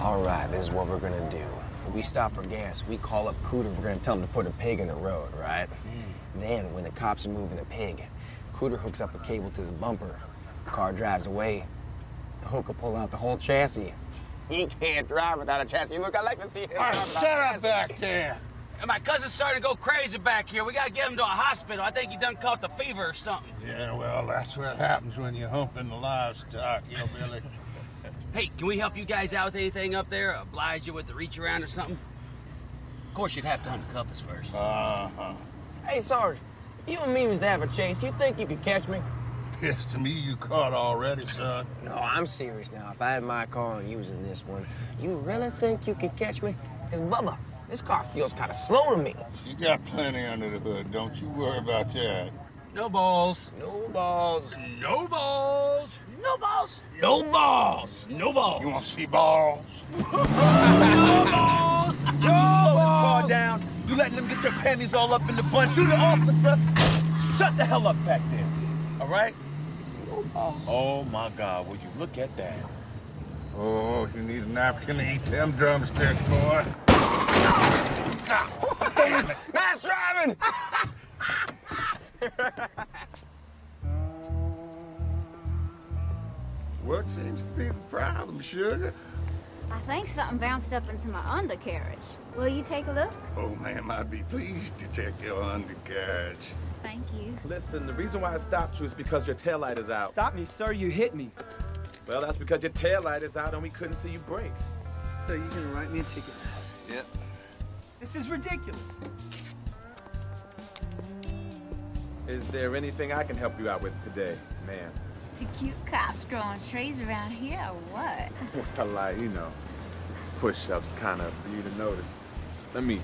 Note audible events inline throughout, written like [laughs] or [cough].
All right, this is what we're gonna do. We stop for gas. We call up Cooter. We're gonna tell him to put a pig in the road, right? Mm. Then, when the cops are moving the pig, Cooter hooks up a cable to the bumper. Car drives away. The hook will pull out the whole chassis. He can't drive without a chassis. Look, I like to see him. All right, shut up chassis. back there. And my cousin's starting to go crazy back here. We gotta get him to a hospital. I think he done caught the fever or something. Yeah, well, that's what happens when you're humping the livestock, hillbilly. [laughs] Hey, can we help you guys out with anything up there? Oblige you with the reach around or something? Of course, you'd have to uncuff us first. Uh-huh. Hey, Sarge, if you and me was to have a chase, you think you could catch me? Piss to me you caught already, son. No, I'm serious now. If I had my car and you was in this one, you really think you could catch me? Because, Bubba, this car feels kind of slow to me. You got plenty under the hood. Don't you worry about that. No balls. No balls. No balls. No balls. No balls. No balls. You want to see balls? [laughs] No balls. You slow this car down. You letting them get your panties all up in the bunch. You the officer. Shut the hell up back there. All right? No balls. Oh my God! Will you look at that? Oh, you need a napkin to eat them drumsticks, boy. Nice driving! [laughs] What seems to be the problem, sugar? I think something bounced up into my undercarriage. Will you take a look? Oh, ma'am, I'd be pleased to check your undercarriage. Thank you. Listen, the reason why I stopped you is because your taillight is out. Stop me, sir. You hit me. Well, that's because your taillight is out and we couldn't see you brake. So you're gonna write me a ticket. Yep. This is ridiculous. Is there anything I can help you out with today, ma'am? Two cute cops growing trees around here or what? [laughs] Well, like, you know, push-ups kind of for you to notice. Let me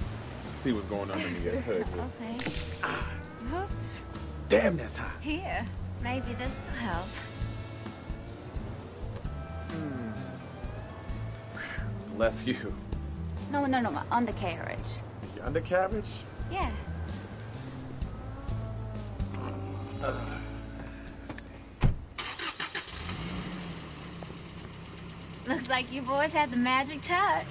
see what's going on under uh, your [laughs] hood here. Okay. Ah. Oops. Damn, that's hot. Here. Maybe this will help. Hmm. Bless you. No, no, no, my undercarriage. Your undercarriage? Yeah. Uh. Looks like you boys had the magic touch.